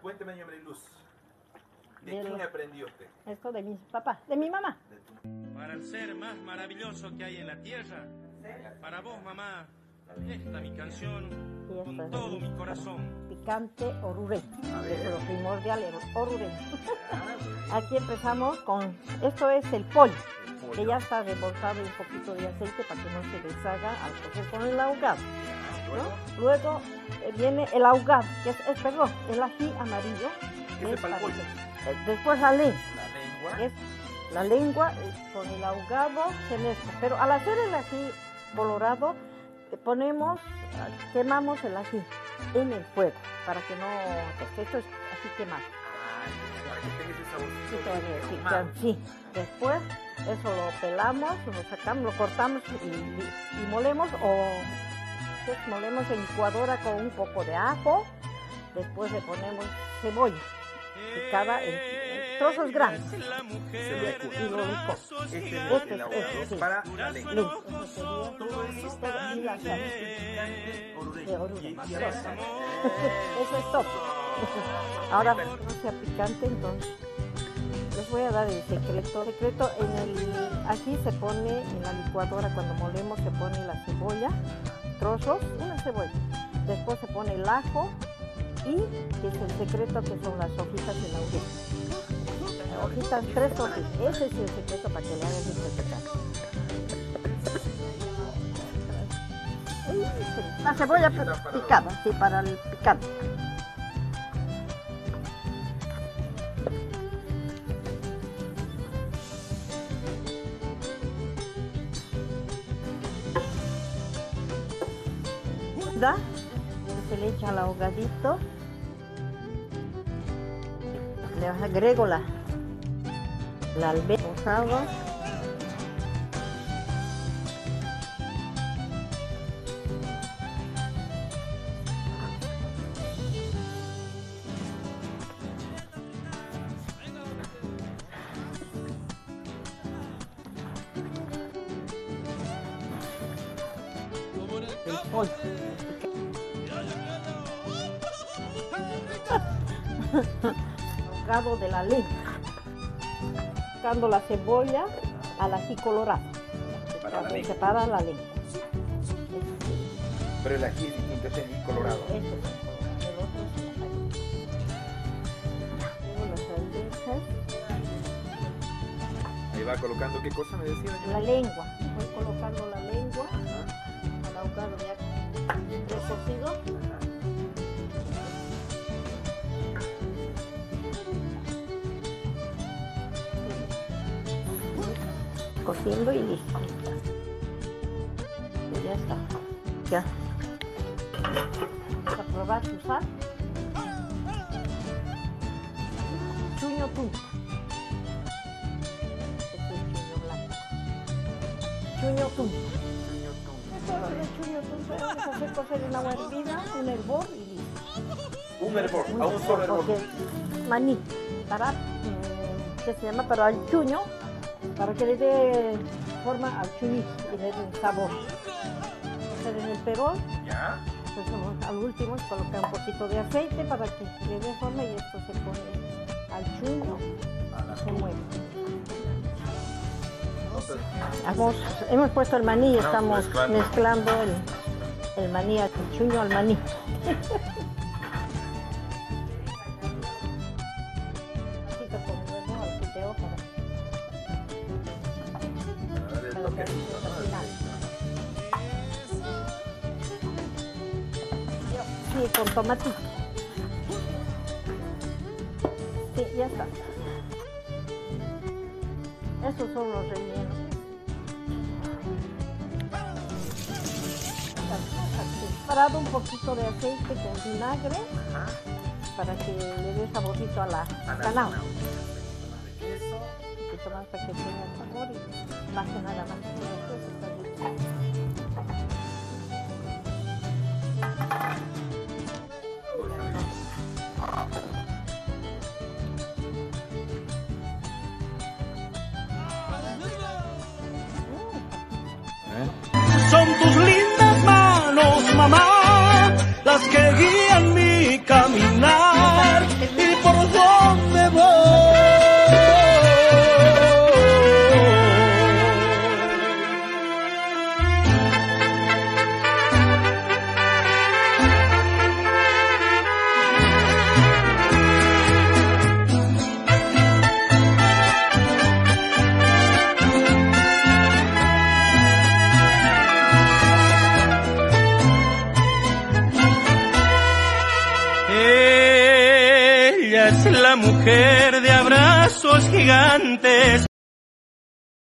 Cuénteme, doña Mariluz. ¿De De quién lo- aprendió usted? Esto de mi papá, de mi mamá. De tu- Para el ser más maravilloso que hay en la tierra, para vos, mamá, esta mi canción, Y con es todo mi corazón. picante orureño. A ver. Eso es lo primordial, el orureño. Aquí empezamos con, esto es el pollo, El pollo. que ya está revolcado un poquito de aceite para que no se deshaga al cocer con el ahogado. ¿No? Luego, eh, viene el ahogado, que es, es, perdón, el ají amarillo. ¿Qué que es para que- eh, Después la lengua. la lengua. es la lengua eh, con el ahogado se mezcla. Pero al hacer el ají colorado, ponemos, ah, quemamos el ají en el fuego para que no, porque esto es así quemado. Sí, sí. Después eso lo pelamos, lo sacamos, lo cortamos y, y- y molemos o ¿qué es? molemos en licuadora con un poco de ajo. Después le ponemos cebolla picada en, en trozos grandes. Y lo. Este es Este, sí. para la sería Todo eso Eso es todo. Ahora no sea picante, entonces les voy a dar el secreto. El secreto en el aquí se pone en la licuadora cuando molemos se pone la cebolla, trozos, una cebolla. Después se pone el ajo y que es el secreto que son las hojitas de laurel. Hojitas, tres hojitas. Ese es el secreto para que le hagan interpretar. La cebolla picada, sí, para el picante. Se le echa al ahogadito. Le agrego la, la albahaca el pollo. Ahogado de la lengua. Sacando la cebolla al ají colorado. Para la lengua. Separa la lengua. Pero el ají es distinto, es ají colorado. Este es el colorado, el el Ahí va colocando qué cosa me decía. la lengua. Voy colocando la lengua Ajá. Cociendo y listo. Ya está. Ya. Vamos probar su sal. Este es blanco. Chuño punta. Solo de chuño punta vamos a hacer cocer agua hervida, un hervor y listo. Un hervor, a un solo hervor. Maní, para, mm, ¿qué se llama? Para el chuño, para que le dé forma al chuñito y le dé sabor. Hacer en el perol, Ya. pues como al último colocar un poquito de aceite para que le dé forma y esto se pone al chuño se mueve. Hemos, hemos puesto el maní y estamos mezclando. mezclando el, el maní, el chuño al maní. Sí, con tomatito. Sí, ya está. Estos son los rellenos. Parado un poquito de aceite con vinagre Ajá. para que le dé saborcito a la poquito más para que tenga sabor y nada más. Después está listo. Son tus la mujer de abrazos gigantes.